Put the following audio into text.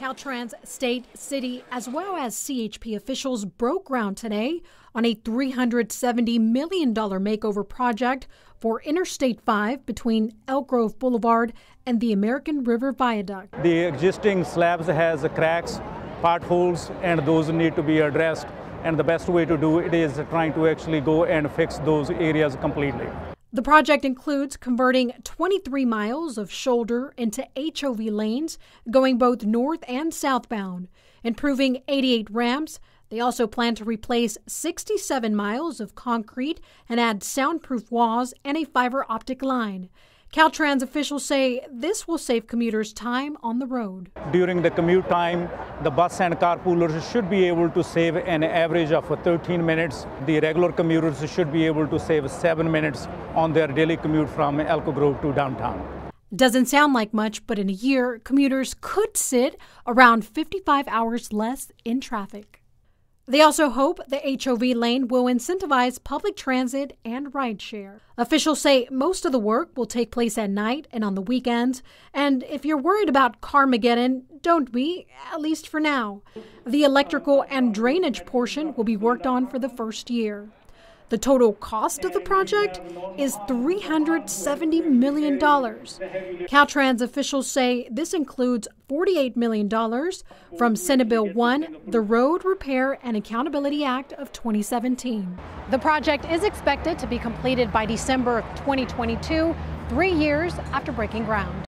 Caltrans state, city, as well as CHP officials broke ground today on a $370 million makeover project for Interstate 5 between Elk Grove Boulevard and the American River Viaduct. The existing slabs has cracks, potholes, and those need to be addressed. And the best way to do it is trying to actually go and fix those areas completely. The project includes converting 23 miles of shoulder into HOV lanes going both north and southbound, improving 88 ramps. They also plan to replace 67 miles of concrete and add soundproof walls and a fiber optic line. Caltrans officials say this will save commuters time on the road. During the commute time, the bus and carpoolers should be able to save an average of 13 minutes. The regular commuters should be able to save 7 minutes on their daily commute from Elk Grove to downtown. Doesn't sound like much, but in a year, commuters could sit around 55 hours less in traffic. They also hope the HOV lane will incentivize public transit and rideshare. Officials say most of the work will take place at night and on the weekends, and if you're worried about Carmageddon, don't be, at least for now. The electrical and drainage portion will be worked on for the first year. The total cost of the project is $370 million. Caltrans officials say this includes $48 million from Senate Bill 1, the Road Repair and Accountability Act of 2017. The project is expected to be completed by December of 2022, three years after breaking ground.